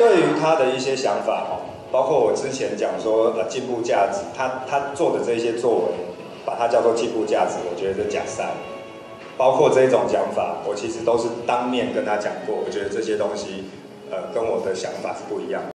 对于他的一些想法哦，包括我之前讲说呃进步价值，他他做的这些作为，把它叫做进步价值，我觉得是假善。包括这种讲法，我其实都是当面跟他讲过，我觉得这些东西，呃，跟我的想法是不一样。